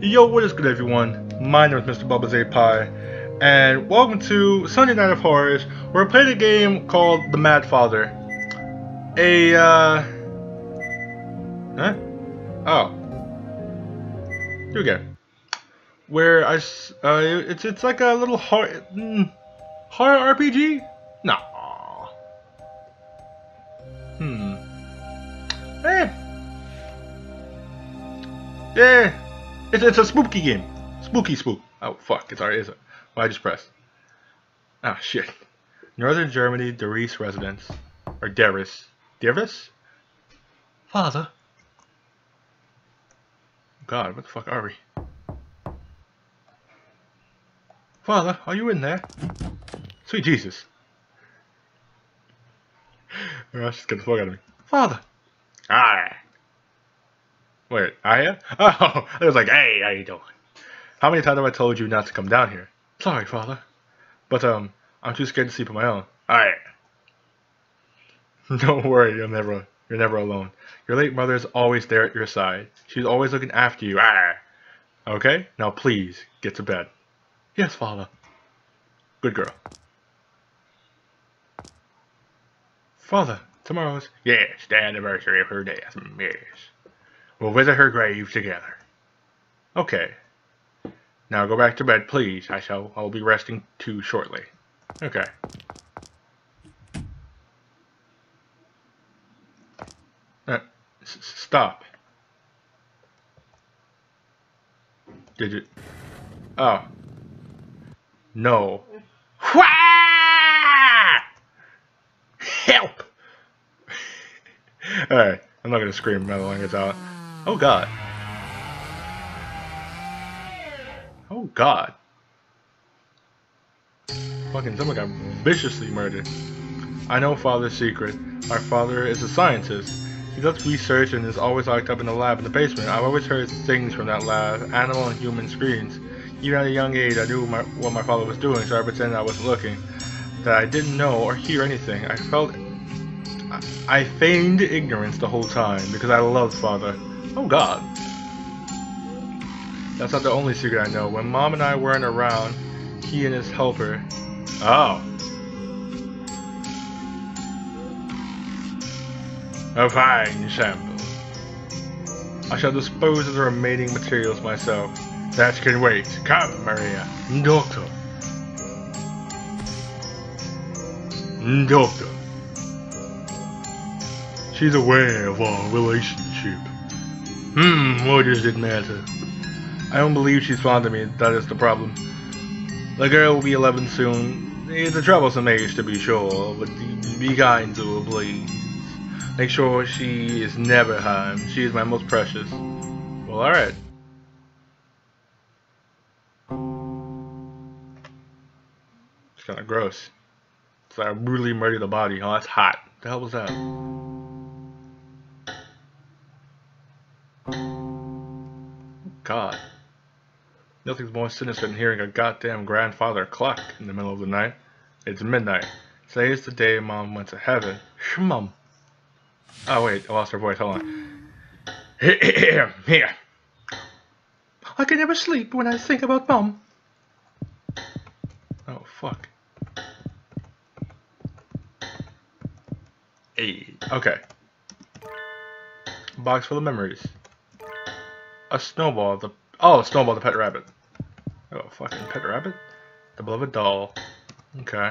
Yo, what is good everyone? My name is Mr. Bubbles8Pie, and welcome to Sunday Night of Horrors, where I played a game called The Mad Father. A, uh... Huh? Oh. Here we go. Where I, uh, it's, it's like a little horror, mm, horror RPG? No. Hmm. Eh. Yeah. It's, it's a spooky game. Spooky spook. Oh, fuck. It's already, is it? Well, I just pressed. Ah, shit. Northern Germany, Deris residence. Or Deris. Deris? Father? God, what the fuck are we? Father, are you in there? Sweet Jesus. Oh, she's getting the fuck out of me. Father! Hi. Wait, am? Oh, I was like, hey, how you doing? How many times have I told you not to come down here? Sorry, father. But, um, I'm too scared to sleep on my own. Alright. Don't worry, you're never, you're never alone. Your late mother is always there at your side. She's always looking after you. Ah. Okay? Now please, get to bed. Yes, father. Good girl. Father, tomorrow's... Yes, the anniversary of her death. Yes. We'll visit her grave together. Okay. Now go back to bed, please. I shall. I will be resting too shortly. Okay. Uh, stop. Did you? Oh. No. Help! Alright, I'm not gonna scream my language out. Oh god. Oh god. Fucking someone got viciously murdered. I know father's secret. My father is a scientist. He does research and is always locked up in the lab in the basement. I've always heard things from that lab, animal and human screens. Even at a young age, I knew my, what my father was doing, so I pretended I wasn't looking. That I didn't know or hear anything. I felt I- I feigned ignorance the whole time because I loved father. Oh god. That's not the only secret I know. When mom and I weren't around, he and his helper. Oh. A fine sample. I shall dispose of the remaining materials myself. That can wait. Come, Maria. Doctor. Doctor. She's aware of our relationship. Hmm, what does it matter? I don't believe she's fond of me, that is the problem. The girl will be 11 soon. It's a troublesome age to be sure, but be kind to her, please. Make sure she is never harmed. She is my most precious. Well, alright. It's kinda gross. So I brutally murdered the body. Oh, that's hot. The hell was that? God. Nothing's more sinister than hearing a goddamn grandfather cluck in the middle of the night. It's midnight. Today is the day Mom went to heaven. Shmum. Oh wait, I lost her voice. Hold on. Here. I can never sleep when I think about Mom. Oh fuck. Hey. Okay. Box full of memories. A snowball. The oh, a snowball the pet rabbit. Oh, fucking pet rabbit. The beloved doll. Okay.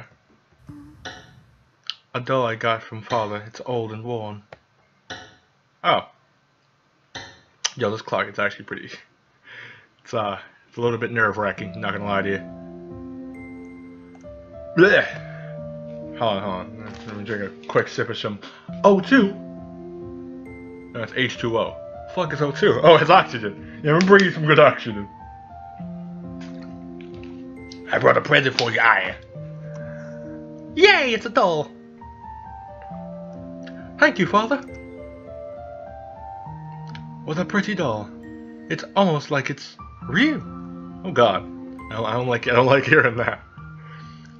A doll I got from father. It's old and worn. Oh. Yo, this clock. It's actually pretty. It's uh, it's a little bit nerve wracking. Not gonna lie to you. Blech. Hold on, hold on. Let me drink a quick sip of some O2. No, it's H2O. Fuck is O2? Oh, it's oxygen. Yeah, I'm breathing some good oxygen. I brought a present for you, I. Yay, it's a doll. Thank you, father. What a pretty doll. It's almost like it's real. Oh God, I don't like I don't like hearing that.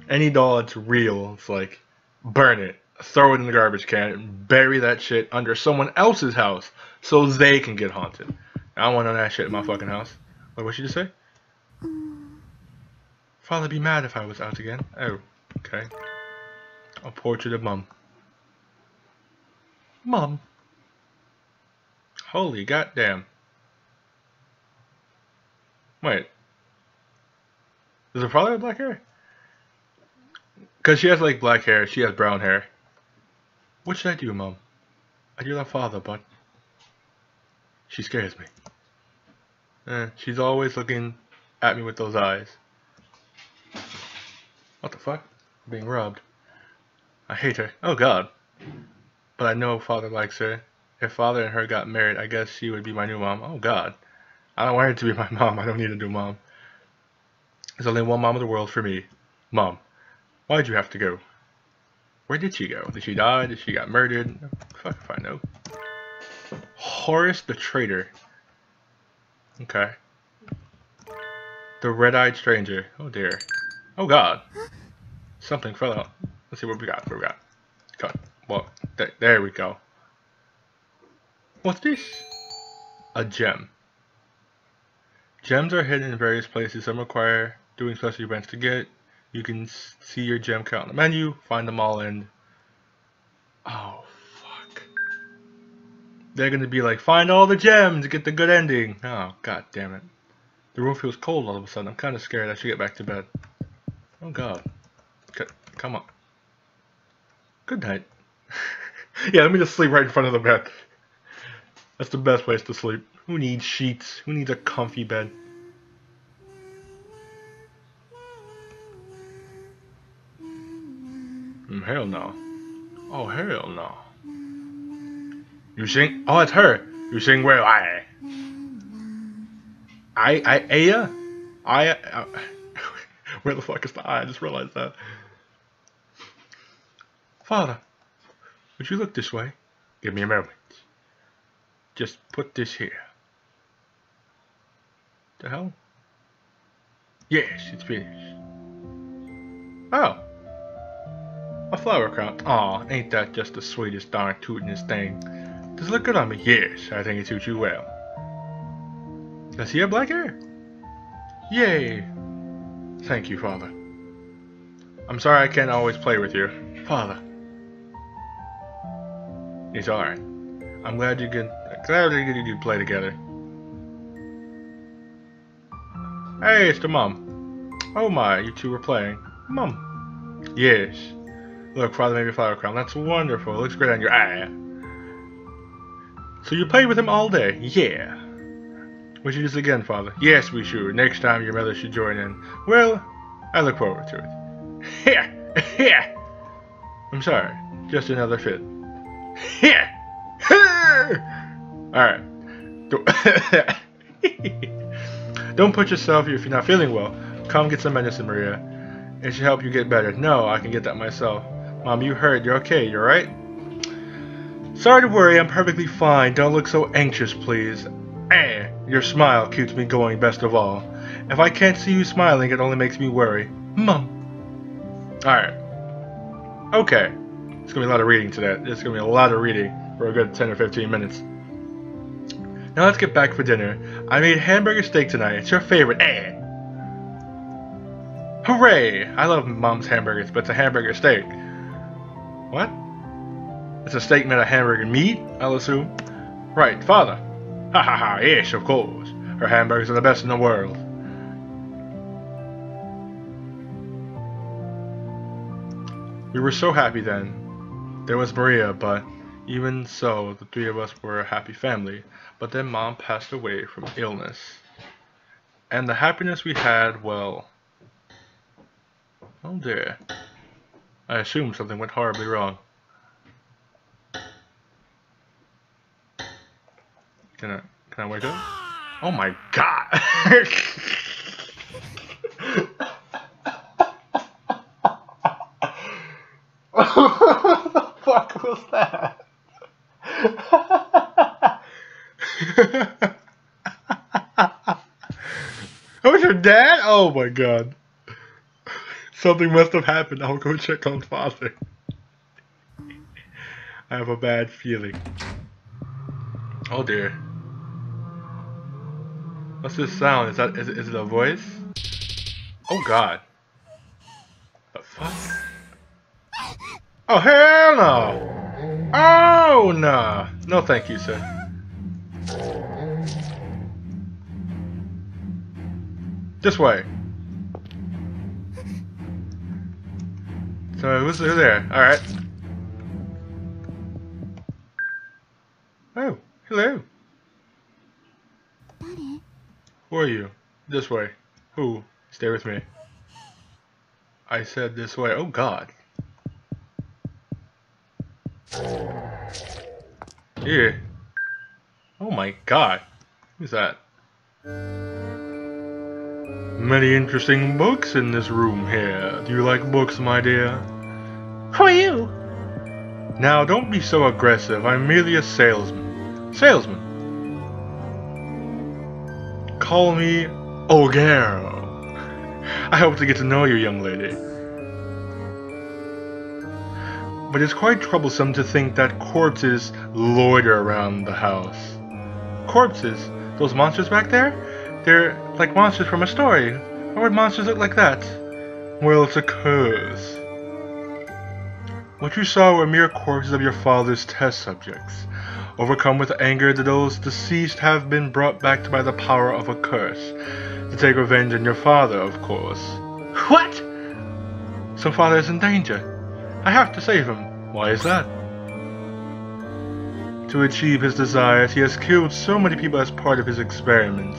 Any doll that's real, it's like burn it, throw it in the garbage can, and bury that shit under someone else's house so they can get haunted. I don't want none of that shit in my fucking house. Wait, what she just say? Father be mad if I was out again. Oh, okay. A portrait of mum. Mum. Holy goddamn. Wait. Does her father have black hair? Because she has like black hair, she has brown hair. What should I do, Mom? I do love father, but she scares me. Eh, she's always looking at me with those eyes. What the fuck? I'm being robbed. I hate her. Oh god. But I know father likes her. If father and her got married, I guess she would be my new mom. Oh god. I don't want her to be my mom. I don't need a new mom. There's only one mom in the world for me. Mom. Why'd you have to go? Where did she go? Did she die? Did she got murdered? Fuck if I know. Horace the Traitor. Okay. The Red-Eyed Stranger. Oh dear. Oh god. Something fell out. Let's see what we got. What we got. Cut. Well, th there we go. What's this? A gem. Gems are hidden in various places. Some require doing special events to get. You can see your gem count on the menu, find them all, and oh fuck, they're gonna be like, find all the gems, get the good ending. Oh god damn it, the room feels cold all of a sudden. I'm kind of scared. I should get back to bed. Oh god, come on. Good night. yeah, let me just sleep right in front of the bed. That's the best place to sleep. Who needs sheets? Who needs a comfy bed? Mm, hell no. Oh, hell no. You sing? Oh, it's her. You sing where I. I, I, Aya? I, uh, where the fuck is the I? I just realized that. Father, would you look this way? Give me a moment. Just put this here. The hell? Yes, it's finished. Oh. A flower crown. Aw, ain't that just the sweetest darn tootin'est thing? Does it look good on me? Yes, I think it suits you well. Does he have black hair? Yay! Thank you, Father. I'm sorry I can't always play with you. Father. It's alright. I'm glad you could glad you could play together. Hey, it's the mom. Oh my, you two were playing. Mom. Yes. Look, Father made me flower crown. That's wonderful. It looks great on your eye. So you played with him all day? Yeah. We should do this again, Father. Yes, we should. Next time your mother should join in. Well, I look forward to it. Yeah, yeah. I'm sorry. Just another fit. Yeah. Alright. Don't put yourself if you're not feeling well. Come get some medicine, Maria. It should help you get better. No, I can get that myself. Mom, you heard. You're okay. You're right? Sorry to worry. I'm perfectly fine. Don't look so anxious, please. Eh, your smile keeps me going best of all. If I can't see you smiling, it only makes me worry. Mom. Alright. Okay. It's gonna be a lot of reading today. It's gonna be a lot of reading for a good 10 or 15 minutes. Now let's get back for dinner. I made hamburger steak tonight. It's your favorite. Eh. Hooray! I love mom's hamburgers, but it's a hamburger steak. What? It's a made of hamburger meat, I'll assume. Right, father. Ha ha ha, yes, of course. Her hamburgers are the best in the world. We were so happy then. There was Maria, but even so, the three of us were a happy family. But then mom passed away from illness. And the happiness we had, well... Oh dear. I assume something went horribly wrong. Can I, can I wake up? Oh my god! what the fuck was that? that was your dad? Oh my god. Something must have happened. I'll go check on father. I have a bad feeling. Oh dear. What's this sound? Is that is it, is it a voice? Oh god. The fuck? Oh hell no! Oh no! No thank you, sir. This way. So who's, there? Alright. Oh, hello. Who are you? This way. Who? Stay with me. I said this way. Oh god. Yeah. Oh my god. Who's that? Many interesting books in this room here. Do you like books, my dear? Who are you? Now, don't be so aggressive. I'm merely a salesman. Salesman. Call me Ogero. I hope to get to know you, young lady. But it's quite troublesome to think that corpses loiter around the house. Corpses? Those monsters back there? They're like monsters from a story. Why would monsters look like that? Well, it's a curse. What you saw were mere corpses of your father's test subjects. Overcome with anger that those deceased have been brought back by the power of a curse. To take revenge on your father, of course. What? So father is in danger. I have to save him. Why is that? To achieve his desires, he has killed so many people as part of his experiments.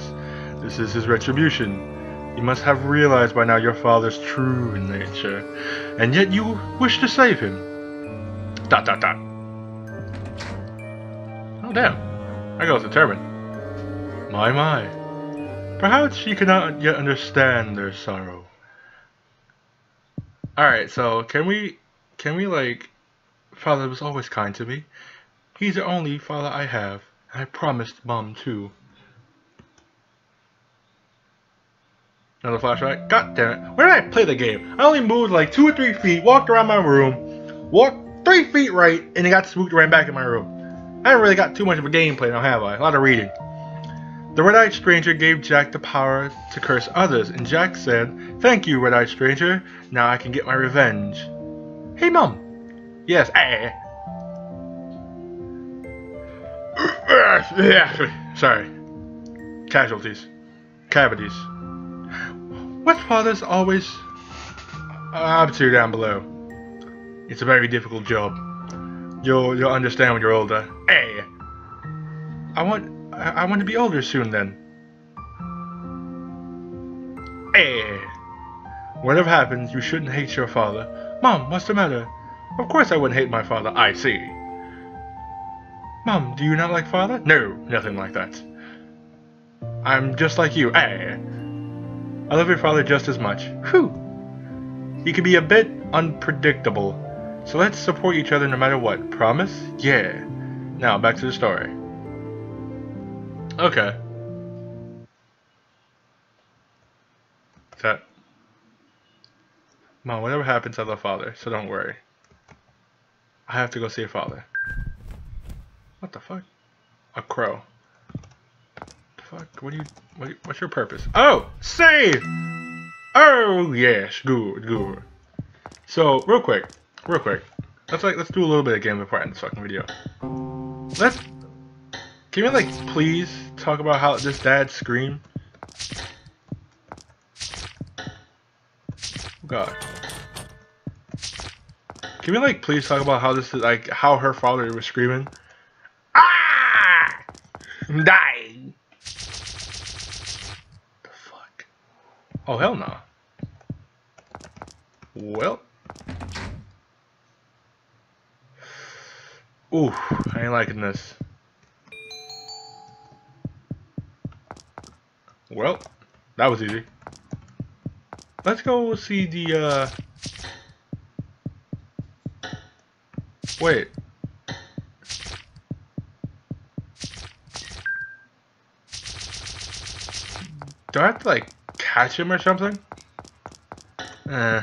This is his retribution. You must have realized by now your father's true nature, and yet you wish to save him. Dot dot dot. Oh damn. There goes turban. My my. Perhaps she cannot yet understand their sorrow. Alright, so can we can we like Father was always kind to me. He's the only father I have. I promised mom too. Another flashback? God damn it. Where did I play the game? I only moved like two or three feet, walked around my room, walked three feet right, and then got spooked right back in my room. I haven't really got too much of a gameplay now, have I? A lot of reading. The Red-Eyed Stranger gave Jack the power to curse others, and Jack said, Thank you, Red-Eyed Stranger. Now I can get my revenge. Hey, Mom. Yes, eh. Sorry. Casualties. Cavities. What father's always uh, up to down below? It's a very difficult job. You'll you'll understand when you're older. Hey, I want I, I want to be older soon then. Hey, whatever happens, you shouldn't hate your father. Mom, what's the matter? Of course I wouldn't hate my father. I see. Mom, do you not like father? No, nothing like that. I'm just like you. Hey. I love your father just as much. Whew. He can be a bit unpredictable. So let's support each other no matter what. Promise? Yeah. Now, back to the story. Okay. That. Mom, whatever happens, I love father, so don't worry. I have to go see your father. What the fuck? A crow fuck? What do you, what, what's your purpose? Oh, save! Oh, yes, good, good. So, real quick, real quick. Let's like, let's do a little bit of game before I end this fucking video. Let's, can we like, please talk about how this dad screamed? God. Can we like please talk about how this is like how her father was screaming? Ah! Die! Oh, hell no. Well. Ooh, I ain't liking this. Well, that was easy. Let's go see the, uh... Wait. Do I have to, like, catch him or something? Eh.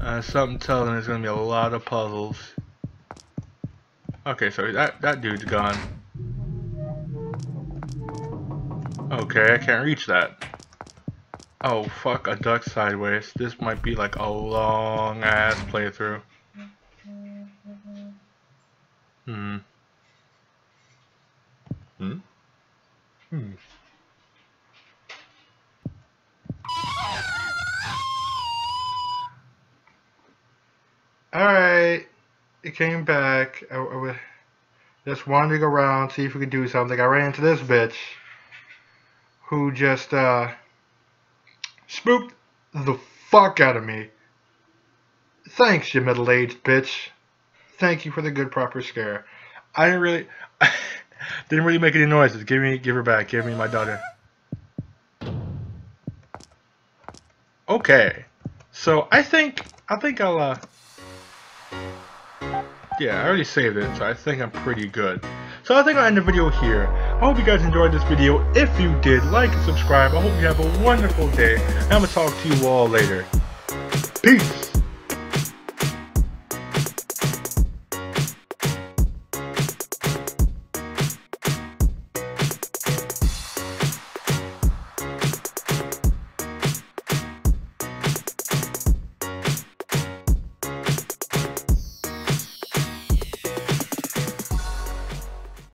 Uh, something tells me there's gonna be a lot of puzzles. Okay, so that that dude's gone. Okay, I can't reach that. Oh, fuck, a duck sideways. This might be like a long ass playthrough. Came back. I, I, just go around, see if we could do something. I ran into this bitch who just, uh, spooked the fuck out of me. Thanks, you middle-aged bitch. Thank you for the good proper scare. I didn't really didn't really make any noises. Give me give her back. Give me my daughter. Okay. So I think I think I'll uh yeah, I already saved it, so I think I'm pretty good. So I think I'll end the video here. I hope you guys enjoyed this video. If you did, like and subscribe. I hope you have a wonderful day. And I'm going to talk to you all later. Peace!